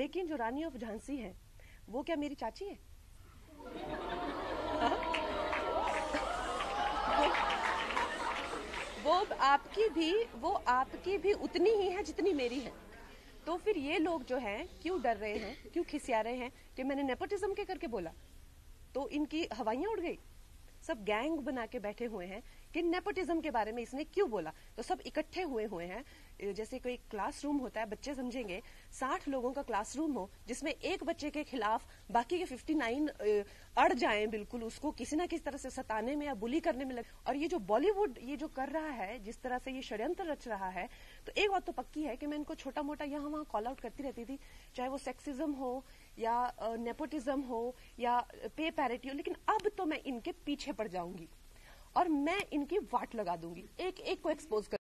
लेकिन जो रानी ऑफ़ झांसी है, वो क्या मेरी चाची है? हाँ? वो आपकी भी, वो आपकी भी उतनी ही है जितनी मेरी है। तो फिर ये लोग जो हैं, क्यों डर रहे हैं, क्यों खिसिया रहे हैं कि मैंने नेपोटिज्म के करके बोला? तो इनकी हवाइयाँ उड़ गई। सब गैंग बना के बैठे हुए हैं कि नेपोटिज्म के बारे में इसने क्यों बोला? तो सब इकट्ठे हुए हुए हैं जैसे कोई क्लासरूम होता है, बच्चे समझेंगे, साठ लोगों का क्लासरूम हो, जिसमें एक बच्चे के खिलाफ बाकी के फिफ्टी नाइन अड़ जाए बिल्कुल, उसको किसी ना किसी तरह से सताने में या बुली करने में लगे, और ये जो बॉलीवुड ये जो कर रहा है, जिस तरह से ये षड्यंत्र रच रहा है तो एक बात तो पक्की है कि मैं इनको छोटा मोटा यहाँ वहाँ कॉल आउट करती रहती थी, चाहे वो सेक्सिज्म हो, या नेपोटिज्म हो, या, पे पैरिटी हो, लेकिन अब तो मैं इनके पीछे पड़ जाऊँगी, और मैं इनकी वाट लगा दूँगी, एक एक को एक्सपोज कर